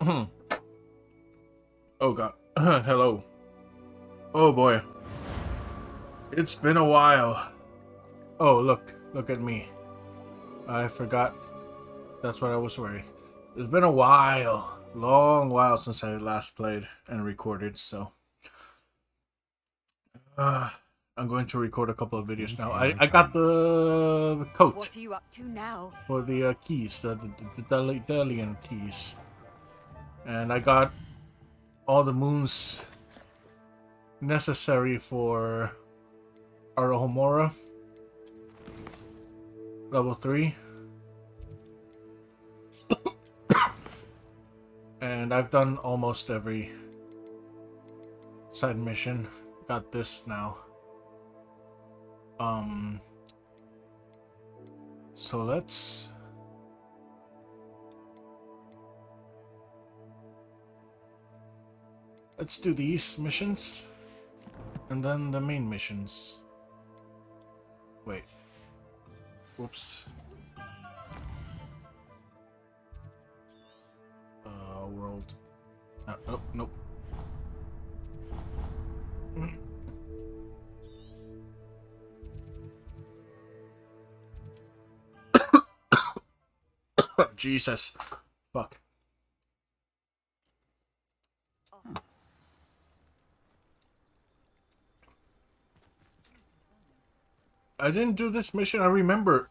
oh god. Hello. Oh boy. It's been a while. Oh, look. Look at me. I forgot. That's what I was wearing. It's been a while. Long while since I last played and recorded, so. Uh, I'm going to record a couple of videos now. I, I got the coat. What are you up to now? For the uh, keys, the, the, the Daedalian keys. And I got all the moons necessary for Alohomora. Level 3. and I've done almost every side mission. Got this now. Um, so let's let's do these missions and then the main missions. Wait. Whoops. Uh, world. Uh, oh, nope. Jesus. Fuck. I didn't do this mission. I remember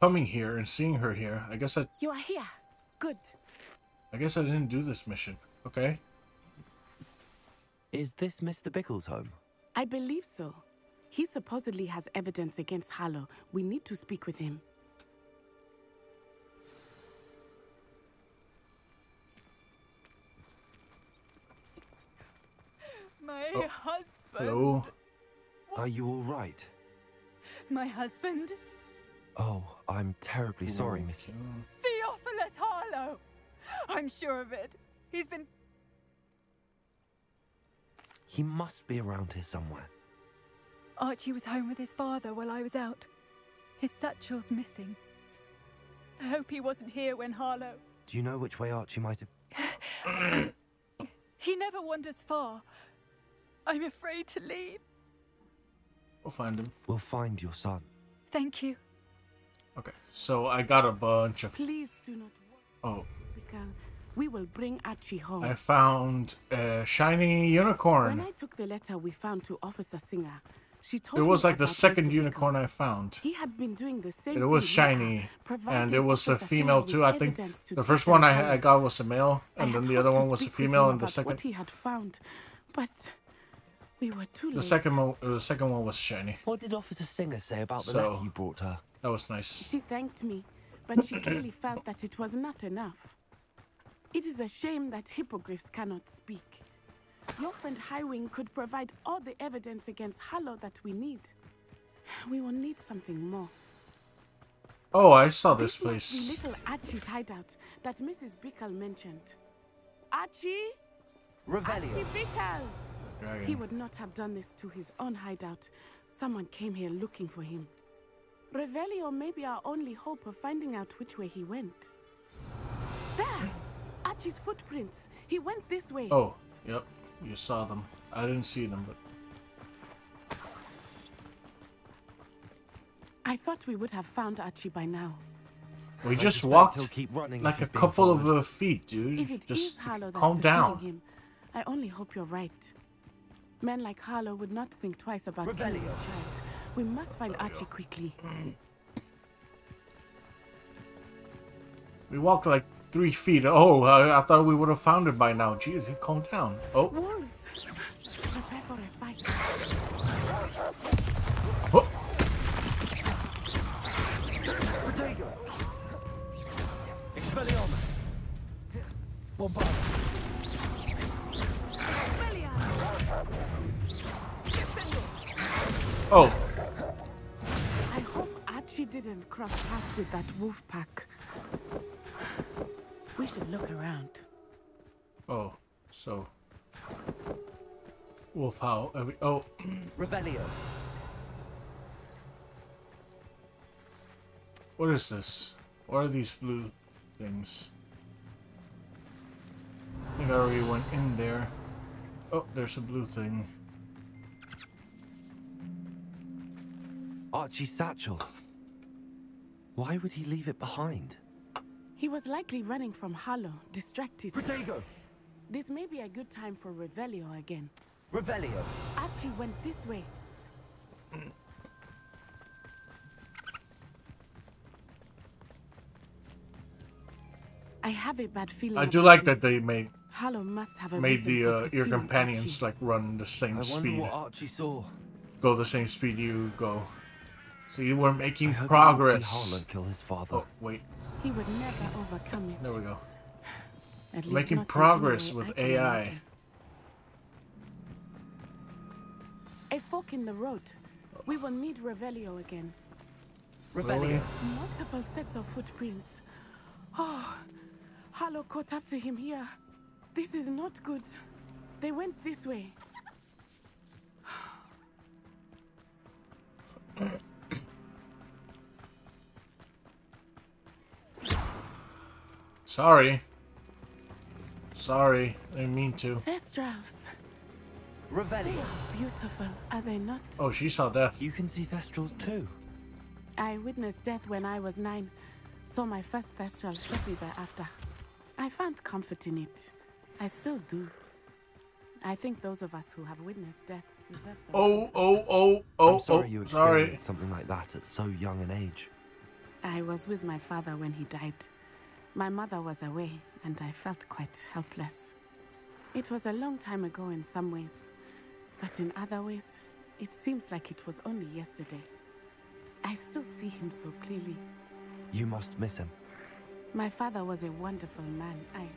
coming here and seeing her here. I guess I... You are here. Good. I guess I didn't do this mission. Okay. Is this Mr. Bickle's home? I believe so. He supposedly has evidence against Harlow. We need to speak with him. My oh. husband. Hello. Are you all right? My husband? Oh, I'm terribly sorry, oh, Miss. Theophilus Harlow! I'm sure of it. He's been. He must be around here somewhere. Archie was home with his father while I was out. His satchel's missing. I hope he wasn't here when Harlow. Do you know which way Archie might have. he never wanders far. I'm afraid to leave. We'll find him. We'll find your son. Thank you. Okay, so I got a bunch of. Please do not. Oh. We will bring Archie home. I found a shiny unicorn. When I took the letter we found to Officer Singer, she told It was like the second unicorn I found. He had been doing the same. It was shiny, and it was a female too. I think the first one I, I got was a male, and then the other one was a female, and the second. What he had found, but we were too late. The second one, the second one was shiny. What did Officer Singer say about the so, letter you brought her? That was nice. She thanked me, but she clearly felt that it was not enough. It is a shame that hippogriffs cannot speak. Your friend Highwing could provide all the evidence against Harlow that we need. We will need something more. Oh, I saw this, this place. Must be little Archie's hideout that Mrs. Bickle mentioned. Archie? Revelio. Archie Bickle! He would not have done this to his own hideout. Someone came here looking for him. Revelio may be our only hope of finding out which way he went. There! Archie's footprints. He went this way. Oh, yep. You saw them. I didn't see them, but... I thought we would have found Archie by now. We just walked like a couple of uh, feet, dude. If it just is Harlow calm down. Him, I only hope you're right. Men like Harlow would not think twice about Revelio. killing a child. We must find Archie quickly. We walked like three feet. Oh, I, I thought we would have found it by now. Jeez, calm down. Oh. Wolves! Prepare for a fight. Oh. Protego! Expelliarmus! Bombard! Oh. I hope Archie didn't cross paths with that wolf pack. We should look around. Oh, so. Wolf how? Uh, Every, oh. Revelio. What is this? What are these blue things? I think I already went in there. Oh, there's a blue thing. Archie's satchel. Why would he leave it behind? He was likely running from Harlow, distracted. Protego! This may be a good time for Revelio again. Revelio. Archie went this way. I have a bad feeling. I do like this. that they made Harlow must have a made the uh, your companions Archie. like run the I same wonder speed, what Archie saw. go the same speed you go. So you were making hope he didn't progress. Harlow kill his father. Oh wait, He would never overcome it. there we go. At least Making not in any progress with I AI. imagine. A fork in the road. We will need Revelio again. Revelio. Multiple sets of footprints. Oh, Harlow caught up to him here. This is not good. They went this way. Sorry. Sorry, I didn't mean to. Thestrals. They Revelio. Oh, are beautiful, are they not? Oh, she saw death. You can see Thestrals too. I witnessed death when I was nine. Saw my first Thestral shortly thereafter. I found comfort in it. I still do. I think those of us who have witnessed death deserve some. Oh, oh, oh, oh, I'm sorry oh, you sorry. experienced something like that at so young an age. I was with my father when he died. My mother was away, and I felt quite helpless. It was a long time ago in some ways, but in other ways, it seems like it was only yesterday. I still see him so clearly. You must miss him. My father was a wonderful man. I.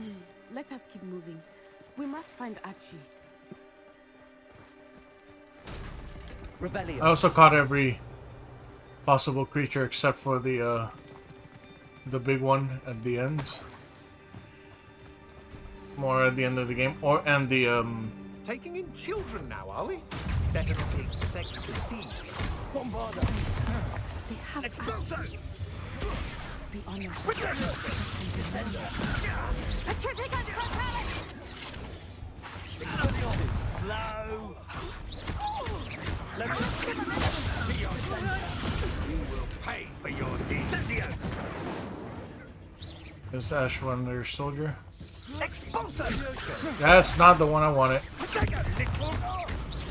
Mm, Let us keep moving. We must find Archie. Revelio. I also caught every possible creature except for the uh the big one at the end. More at the end of the game. Or and the um Taking in children now, are we? Better not be expected to feed. Bombarda! They have Expulso! the honor. Slow! Let is Ashwinder Soldier. That's not the one I wanted. Protego, little!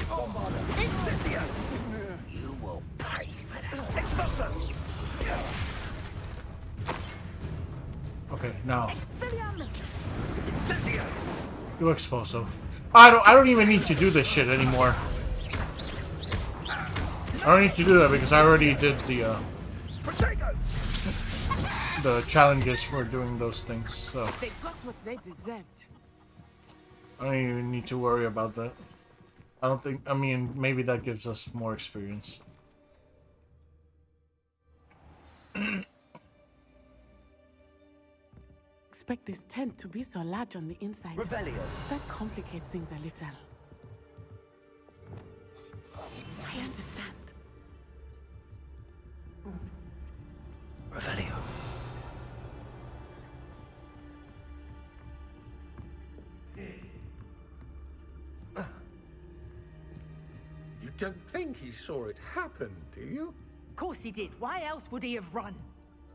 Bombarda! Incendio! You will pay for that. Expulso! Okay, now do Expulso. I don't I don't even need to do this shit anymore. I don't need to do that because I already did the uh! The challenges for doing those things, so They got what they deserved. I don't even need to worry about that. I don't think I mean maybe that gives us more experience. Expect this tent to be so large on the inside. Revelio. That complicates things a little. It happen, do you? Of course he did. Why else would he have run?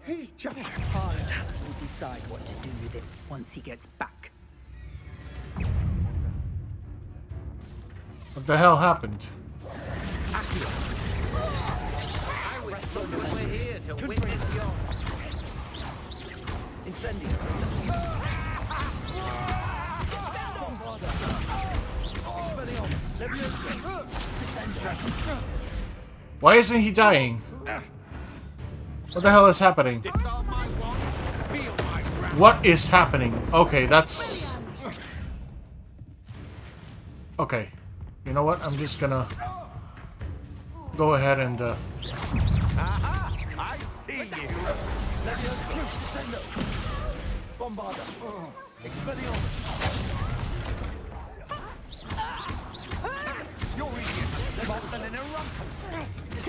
He's just... Harlow will decide what to do with him once he gets back. What the hell happened? We're here to witness your... Incendio. Expelliarmus. Leviosa. Descendo. Why isn't he dying? What the hell is happening? What is happening? Okay, that's... Okay. You know what? I'm just gonna... Go ahead and, uh...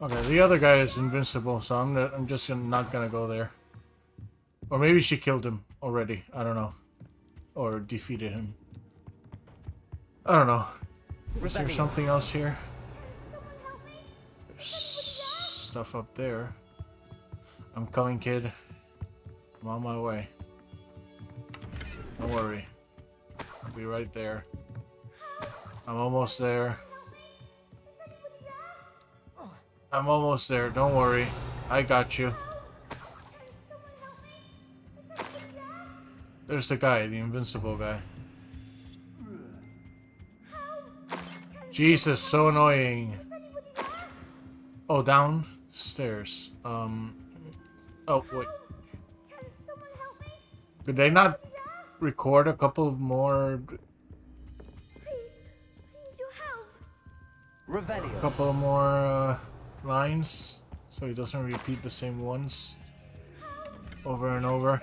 Okay, the other guy is invincible, so I'm I'm just not gonna go there. Or maybe she killed him already. I don't know. Or defeated him. I don't know. Is there something else here? There's stuff up there. I'm coming, kid. I'm on my way. Don't worry. I'll be right there. I'm almost there. I'm almost there. Don't worry. I got you. There's the guy, the invincible guy. Jesus, so annoying. Oh, downstairs. Um. Oh, wait. Could they not record a couple of more, Revelio. a couple more uh, lines, so he doesn't repeat the same ones over and over?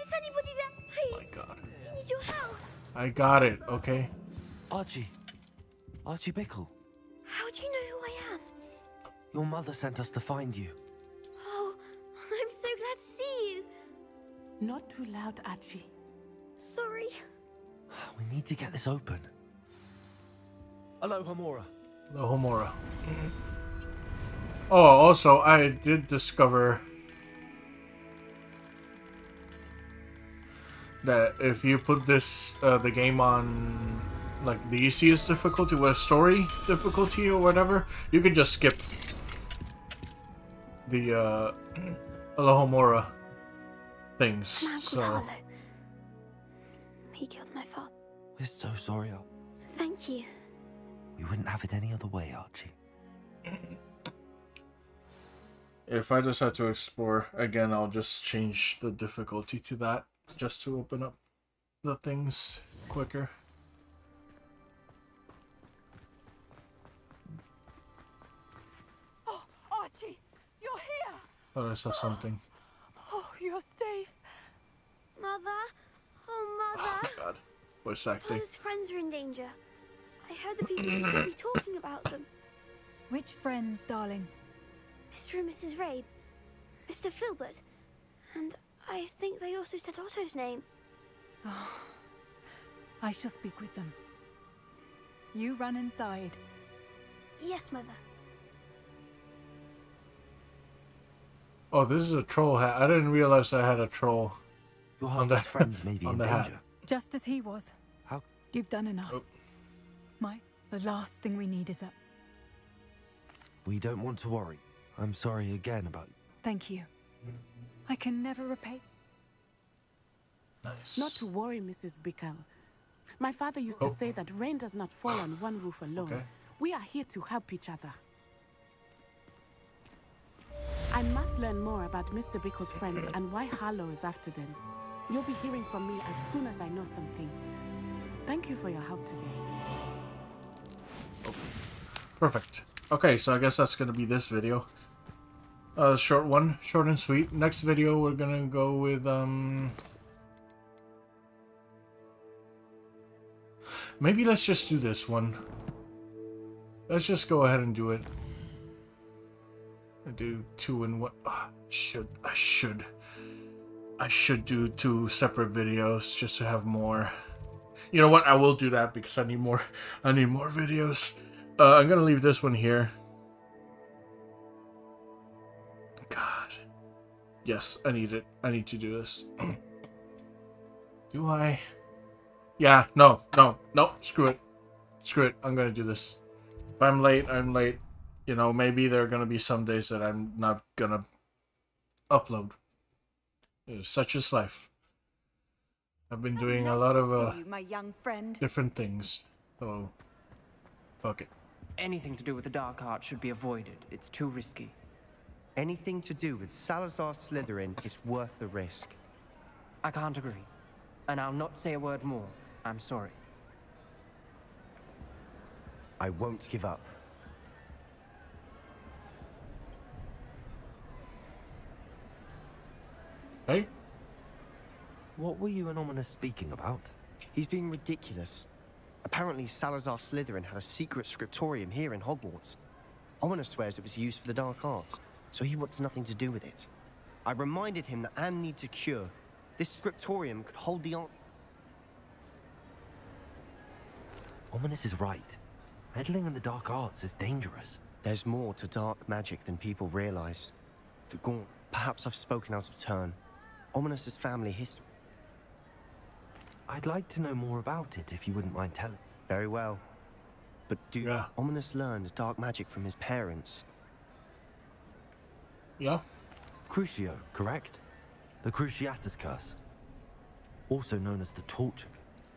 Is anybody there? Please. God. I need your help. I got it. Okay. Archie. Archie Bickle. How do you know who I am? Your mother sent us to find you. Oh, I'm so glad to see you. Not too loud, Archie. Sorry. We need to get this open. Hello, Hamora. The Homora. Mm-hmm. Oh, also, I did discover that if you put this, uh, the game on, like, the easiest difficulty with story difficulty or whatever, you can just skip the, uh, Alohomora things. My Uncle So, Harlow. He killed my father. We're so sorry. Al. Thank you. We wouldn't have it any other way, Archie. if I decide to explore again, I'll just change the difficulty to that just to open up the things quicker. Oh, Archie, you're here. Thought I saw something. Oh, you're safe. Mother? Oh, Mother. Oh God. Voice acting. Father's friends are in danger. I heard the people who told me talking about them. Which friends, darling? Mr. and Mrs. Rabe. Mr. Filbert. And I think they also said Otto's name. Oh, I shall speak with them. You run inside. Yes, Mother. Oh, this is a troll hat. I didn't realize I had a troll. Your On the- husband's friends may be in the hat. Just as he was. How? You've done enough. Oh. My, the last thing we need is that. We don't want to worry. I'm sorry again about Thank you. I can never repay. Nice. Not to worry, Mrs. Bickle. My father used Oh. to say that rain does not fall on one roof alone. Okay. We are here to help each other. I must learn more about Mr. Bickle's friends and why Harlow is after them. You'll be hearing from me as soon as I know something. Thank you for your help today. Oh. Perfect. Okay, so I guess that's gonna be this video. Uh, short one, short and sweet. Next video, we're gonna go with um. Maybe let's just do this one. Let's just go ahead and do it. I do two and one. ah, should I should. I should do two separate videos just to have more. You know what? I will do that because I need more. I need more videos. Uh, I'm gonna leave this one here. Yes, I need it. I need to do this. do I? Yeah, no, no, no, screw it. Screw it. I'm gonna do this. If I'm late, I'm late. You know, maybe there are gonna be some days that I'm not gonna upload. Such is life. I've been doing a lot of uh, my young friend. different things. So, fuck it. Anything to do with the Dark Art should be avoided. It's too risky. Anything to do with Salazar Slytherin is worth the risk. I can't agree. And I'll not say a word more. I'm sorry. I won't give up. Hey? What were you and Ominis speaking about? He's being ridiculous. Apparently, Salazar Slytherin had a secret scriptorium here in Hogwarts. Ominis swears it was used for the dark arts, so he wants nothing to do with it. I reminded him that Anne needs a cure. This scriptorium could hold the art. Ominis is right. Meddling in the dark arts is dangerous. There's more to dark magic than people realize. The Gaunt. Perhaps I've spoken out of turn. Ominis's family history. I'd like to know more about it if you wouldn't mind telling. Very well. But do Yeah. Ominis learned dark magic from his parents? Yeah? Crucio, correct? The Cruciatus Curse. Also known as the Torture.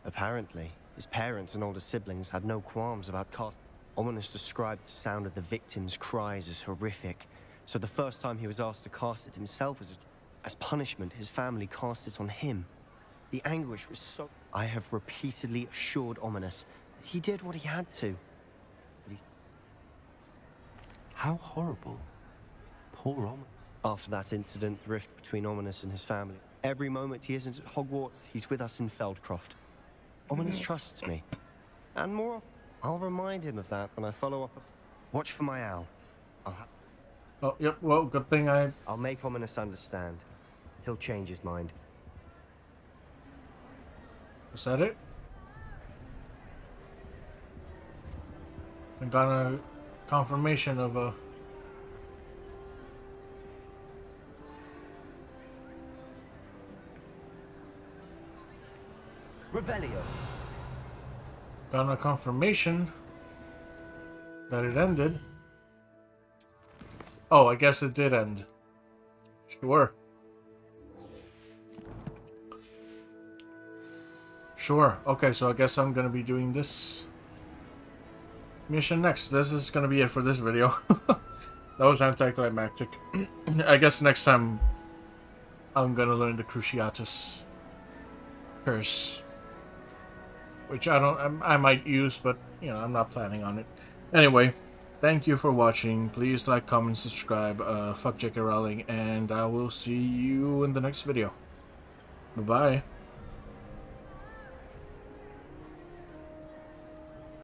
Apparently, his parents and older siblings had no qualms about cast. Ominis described the sound of the victims' cries as horrific, so the first time he was asked to cast it himself as, a, as punishment, his family cast it on him. The anguish was so... I have repeatedly assured Ominis that he did what he had to. But he, How horrible. Poor Ominis. after that incident, the rift between Ominis and his family. Every moment he isn't at Hogwarts, he's with us in Feldcroft. Ominis mm. trusts me. And more often, I'll remind him of that when I follow up. Watch for my owl. I'll, Oh, yep. Well, good thing I... I'll make Ominis understand. He'll change his mind. Is that it? I got a confirmation of a... Revelio. Got a confirmation that it ended. Oh, I guess it did end. Sure. Sure. Okay, so I guess I'm gonna be doing this mission next. This is gonna be it for this video. that was anticlimactic. I guess next time I'm gonna learn the Cruciatus curse which I don't, I, might use, but you know, I'm not planning on it. Anyway, thank you for watching. Please like, comment, subscribe. Uh, fuck J.K. Rowling, and I will see you in the next video. Bye bye.